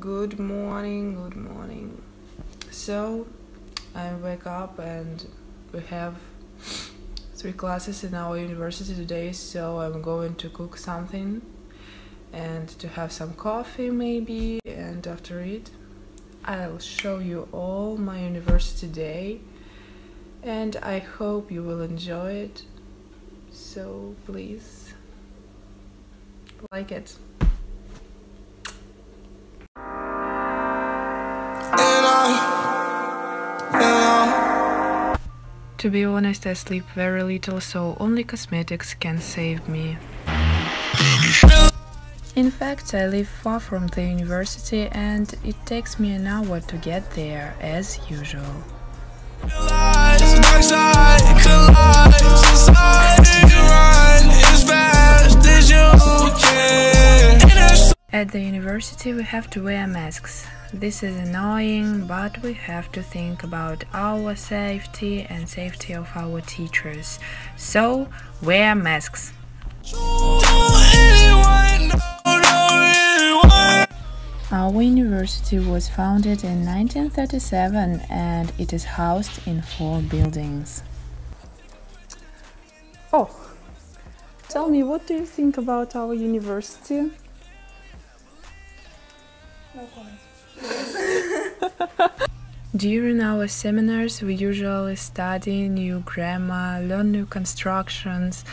Good morning, good morning. So, I wake up and we have three classes in our university today, so I'm going to cook something and to have some coffee maybe, and after it, I'll show you all my university day and I hope you will enjoy it. So, please like it. To be honest, I sleep very little, so only cosmetics can save me. In fact, I live far from the university and it takes me an hour to get there, as usual. At the university we have to wear masks. This is annoying, but we have to think about our safety and safety of our teachers. So, wear masks. Our university was founded in 1937 and it is housed in four buildings. Oh, tell me, what do you think about our university? During our seminars, we usually study new grammar, learn new constructions,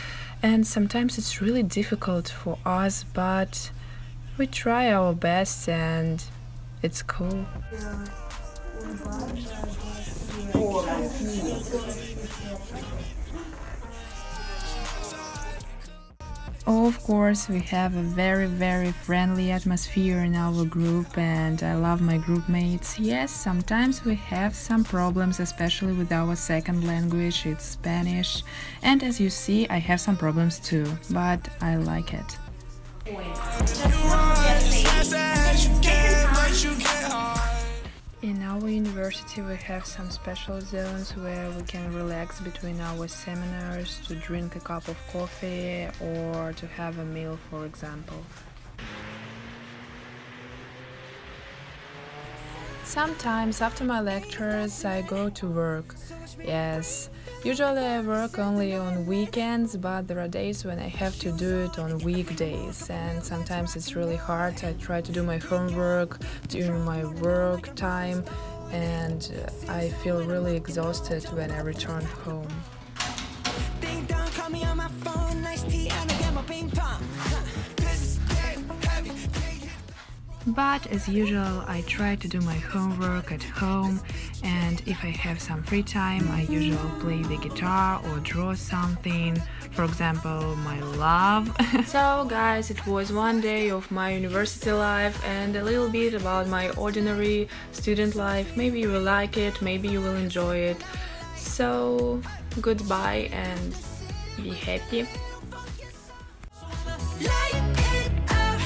and sometimes it's really difficult for us, but we try our best and it's cool. Of course, we have a very, very friendly atmosphere in our group, and I love my group mates. Yes, sometimes we have some problems, especially with our second language, it's Spanish. And as you see, I have some problems too, but I like it. University, we have some special zones where we can relax between our seminars to drink a cup of coffee or to have a meal, for example. Sometimes after my lectures, I go to work. Yes, usually I work only on weekends, but there are days when I have to do it on weekdays, and sometimes it's really hard. I try to do my homework during my work time, and uh, I feel really exhausted when I return home. But as usual, I try to do my homework at home, and if I have some free time, I usually play the guitar or draw something, for example, my love. so, guys, it was one day of my university life and a little bit about my ordinary student life. Maybe you will like it, maybe you will enjoy it. So, goodbye and be happy. Uh,